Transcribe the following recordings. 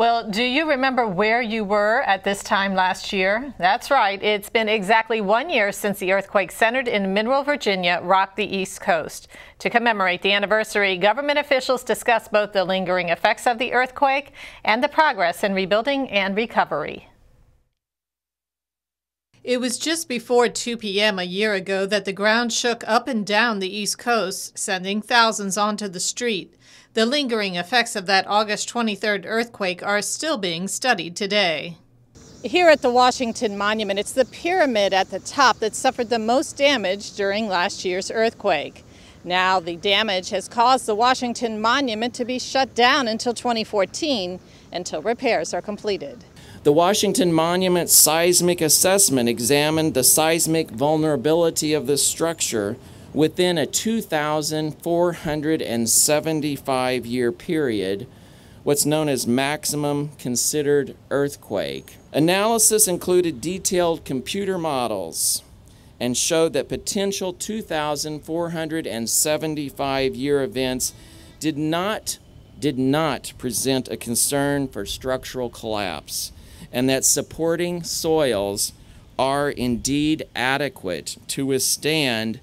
Well, do you remember where you were at this time last year? That's right. It's been exactly one year since the earthquake centered in Mineral, Virginia, rocked the East Coast. To commemorate the anniversary, government officials discussed both the lingering effects of the earthquake and the progress in rebuilding and recovery. It was just before 2 p.m. a year ago that the ground shook up and down the East Coast, sending thousands onto the street. The lingering effects of that August 23rd earthquake are still being studied today. Here at the Washington Monument, it's the pyramid at the top that suffered the most damage during last year's earthquake. Now, the damage has caused the Washington Monument to be shut down until 2014 until repairs are completed. The Washington Monument Seismic Assessment examined the seismic vulnerability of the structure within a 2,475 year period, what's known as maximum considered earthquake. Analysis included detailed computer models and showed that potential 2,475 year events did not did not present a concern for structural collapse and that supporting soils are indeed adequate to withstand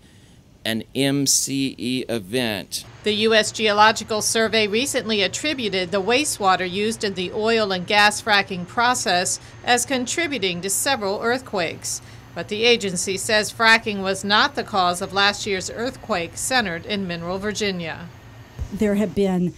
an MCE event. The U.S. Geological Survey recently attributed the wastewater used in the oil and gas fracking process as contributing to several earthquakes. But the agency says fracking was not the cause of last year's earthquake centered in Mineral, Virginia. There have been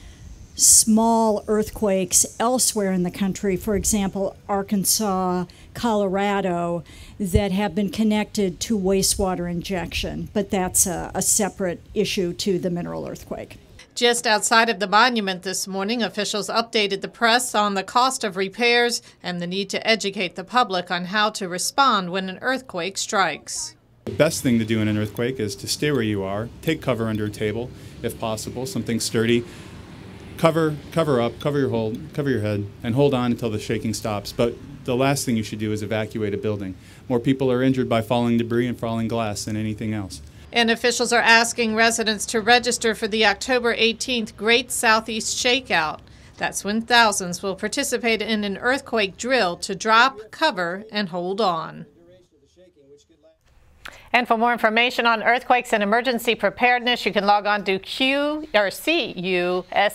small earthquakes elsewhere in the country, for example, Arkansas, Colorado, that have been connected to wastewater injection, but that's a, a, separate issue to the mineral earthquake. Just outside of the monument this morning, officials updated the press on the cost of repairs and the need to educate the public on how to respond when an earthquake strikes. The best thing to do in an earthquake is to stay where you are, take cover under a table if possible, something sturdy cover cover up, cover your hold, cover your head, and hold on until the shaking stops. But the last thing you should do is evacuate a building. More people are injured by falling debris and falling glass than anything else. And officials are asking residents to register for the October 18th Great Southeast Shakeout. That's when thousands will participate in an earthquake drill to drop, cover, and hold on. And for more information on earthquakes and emergency preparedness, you can log on to q or cusec.org.